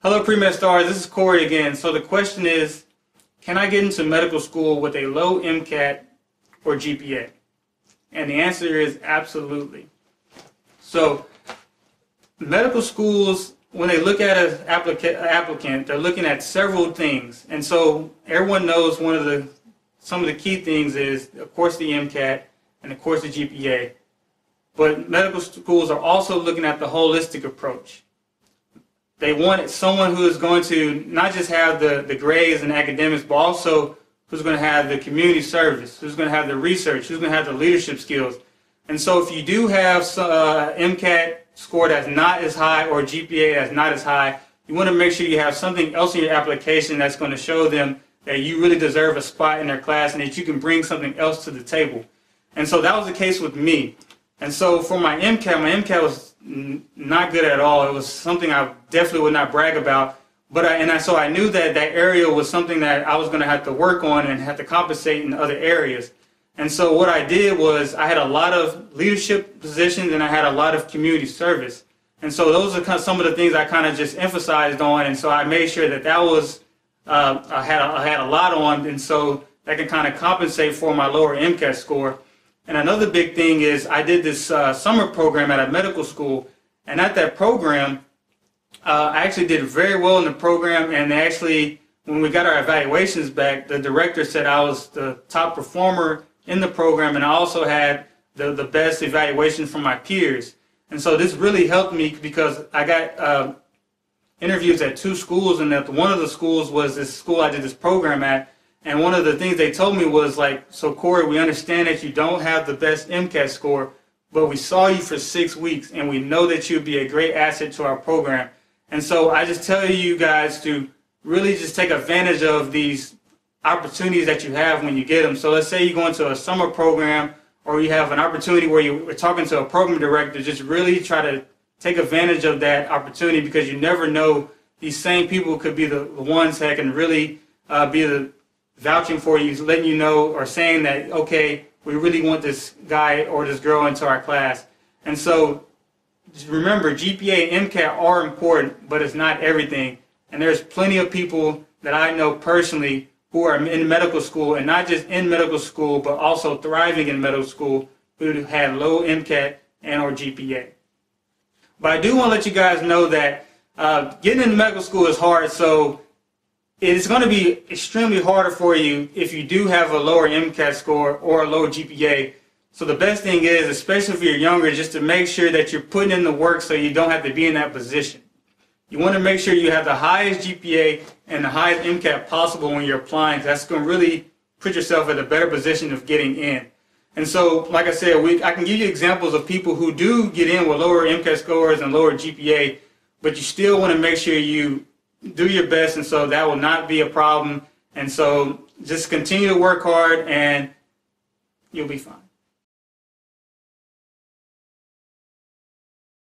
Hello, pre-med stars. This is Corey again. So the question is, can I get into medical school with a low MCAT or GPA? And the answer is absolutely. So medical schools, when they look at an applica- applicant, they're looking at several things. And so everyone knows one of the some of the key things is, of course, the MCAT and of course the GPA. But medical schools are also looking at the holistic approach they wanted someone who is going to not just have the, the grades and academics, but also who's going to have the community service, who's going to have the research, who's going to have the leadership skills. And so if you do have uh, MCAT score that's not as high or GPA that's not as high, you want to make sure you have something else in your application that's going to show them that you really deserve a spot in their class and that you can bring something else to the table. And so that was the case with me. And so for my MCAT, my MCAT was not good at all. It was something I definitely would not brag about. But I, and I, so I knew that that area was something that I was going to have to work on and have to compensate in other areas. And so what I did was I had a lot of leadership positions and I had a lot of community service. And so those are kind of some of the things I kind of just emphasized on. And so I made sure that that was uh, I had a, I had a lot on, and so that can kind of compensate for my lower MCAT score. And another big thing is I did this uh, summer program at a medical school, and at that program, uh, I actually did very well in the program. And actually, when we got our evaluations back, the director said I was the top performer in the program, and I also had the, the best evaluation from my peers. And so this really helped me because I got uh, interviews at two schools, and at one of the schools was this school I did this program at. And one of the things they told me was like, so Corey, we understand that you don't have the best MCAT score, but we saw you for six weeks and we know that you'd be a great asset to our program. And so I just tell you guys to really just take advantage of these opportunities that you have when you get them. So let's say you go into a summer program or you have an opportunity where you're talking to a program director, just really try to take advantage of that opportunity because you never know these same people could be the ones that can really uh, be the vouching for you, letting you know or saying that, okay, we really want this guy or this girl into our class. And so remember, GPA and MCAT are important, but it's not everything. And there's plenty of people that I know personally who are in medical school, and not just in medical school, but also thriving in medical school, who had low MCAT and or GPA. But I do want to let you guys know that uh, getting into medical school is hard, so it's going to be extremely harder for you if you do have a lower MCAT score or a lower GPA. So the best thing is, especially if you're younger, just to make sure that you're putting in the work so you don't have to be in that position. You want to make sure you have the highest GPA and the highest MCAT possible when you're applying. That's going to really put yourself in a better position of getting in. And so, like I said, we, I can give you examples of people who do get in with lower MCAT scores and lower GPA, but you still want to make sure you do your best, and so that will not be a problem. And so just continue to work hard, and you'll be fine.